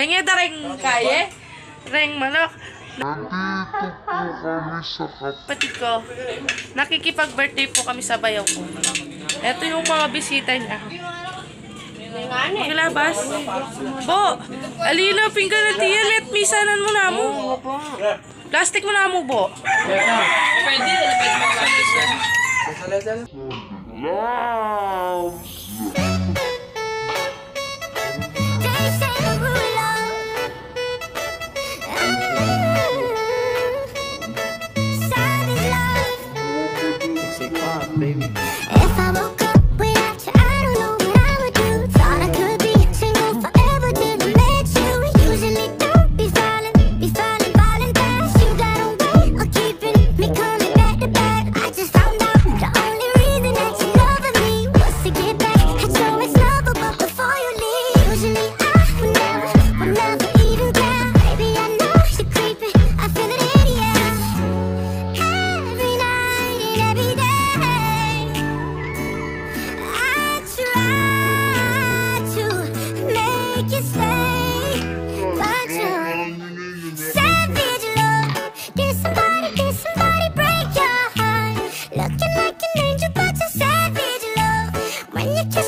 Kanya da ring kaye. Ring manok. Nandito po kami sa Kapatid ko. Nakikipag-birthday po kami sa bayaw ko. Ito yung mga bisita niya. Pakilabas. Po, alina pinggan na tiyan. Let misanan mo na mo. Plastic mo na mo, bo. Love Wow, baby. 완료